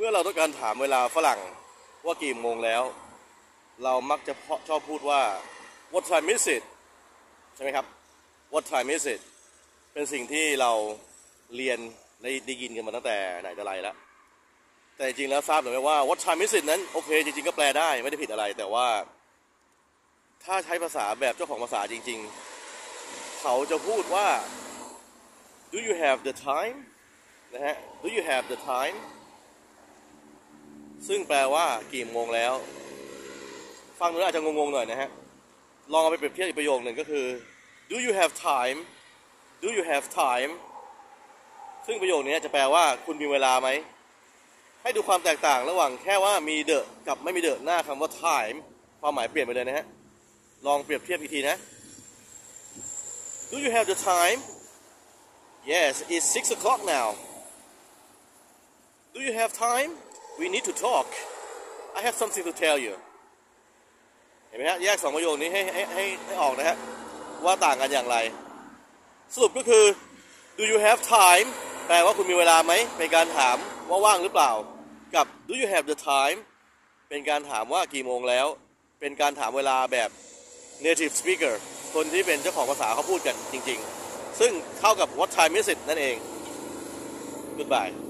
เมื่อเราต้องการถามเวลาฝรั่งว่ากี่โมงแล้ว เรามักจะชอบพูดว่า what time is it ใช่ไหมครับ what time is it เป็นสิ่งที่เราเรียนได้ได้ยินกันมาตั้งแต่ไหนแต่ไรแล้ว แต่จริงแล้วทราบหรือไม่ว่า what time is it นั้นโอเคจริงๆก็แปลได้ไม่ได้ผิดอะไร แต่ว่า ถ้าใช้ภาษาแบบเจ้าของภาษาจริง ๆ เขาจะพูดว่า do you have the time นะฮะ do you have the time ซึ่งแปลว่ากี่โมงแล้ว ฟังดูแล้วอาจจะงงๆหน่อยนะฮะ ลองเอาไปเปรียบเทียบอีกประโยคหนึ่งก็คือ do you have time do you have time ซึ่งประโยคนี้จะแปลว่าคุณมีเวลาไหม ให้ดูความแตกต่างระหว่างแค่ว่ามี the กับไม่มี the หน้าคำว่า time ความหมายเปลี่ยนไปเลยนะฮะ ลองเปรียบเทียบอีกทีนะ do you have the time yes it's six o'clock now do you have time we need to talk I have something to tell you เห็นไหมฮะแยกสองประโยคนี้ให้ให้ให้ให้ออกนะฮะว่าต่างกันอย่างไร สรุปก็คือ do you have time แปลว่าคุณมีเวลาไหมเป็นการถามว่าว่างหรือเปล่า กับ do you have the time เป็นการถามว่ากี่โมงแล้ว เป็นการถามเวลาแบบ native speaker คนที่เป็นเจ้าของภาษาเขาพูดกันจริง ๆ ซึ่งเท่ากับ what time is it นั่นเอง goodbye